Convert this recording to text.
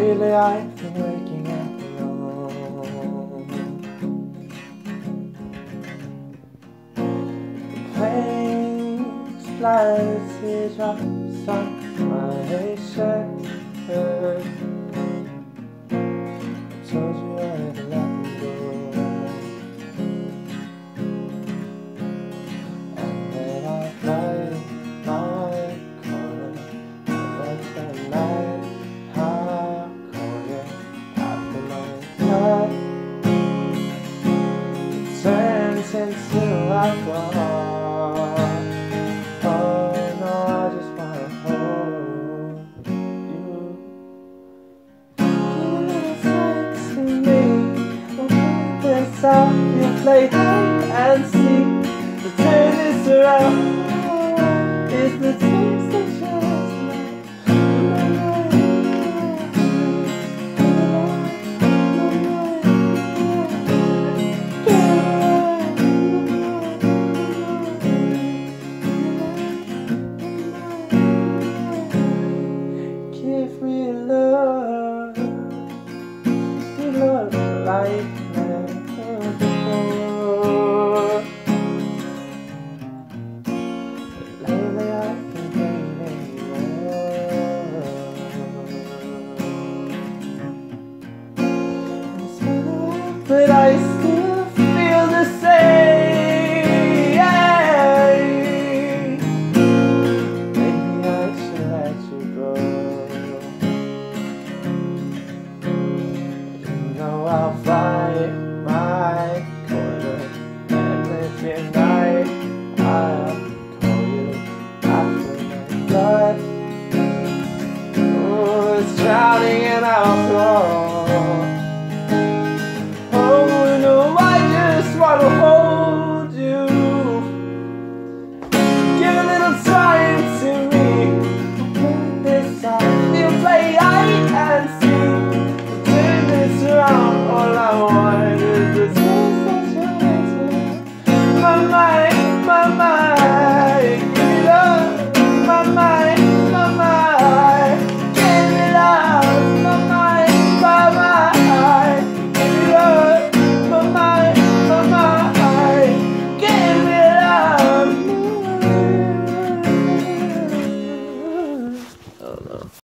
I've been waking up alone. The planes fly teardrops on my shirt. My love turns into alcohol. Oh no, I just wanna hold you. Give to me. Open this up, you play hide and seek. To turn this around different. shouting and I'll throw